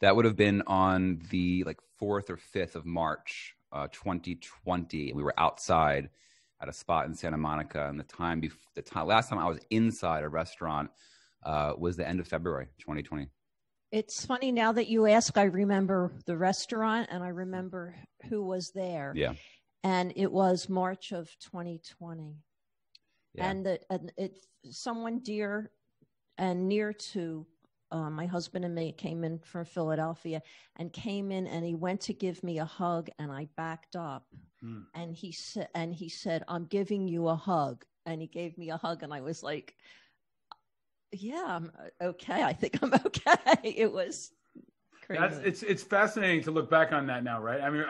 That would have been on the like fourth or fifth of March, uh, 2020. We were outside at a spot in Santa Monica, and the time before the time last time I was inside a restaurant uh, was the end of February, 2020. It's funny now that you ask. I remember the restaurant, and I remember who was there. Yeah. And it was March of 2020. Yeah. And the, and it someone dear and near to uh, my husband and me came in from Philadelphia and came in and he went to give me a hug and I backed up. Hmm. and he said and he said I'm giving you a hug. And he gave me a hug and I was like yeah I'm uh, okay. I think I'm okay. It was crazy. That's it's it's fascinating to look back on that now, right? I mean,